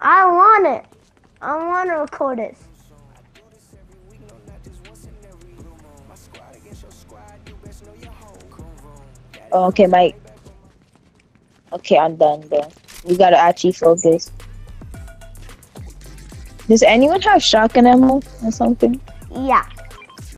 I want it. I want to record it. Oh, okay, Mike. Okay, I'm done, bro. We gotta actually focus. Does anyone have shotgun ammo or something? Yeah.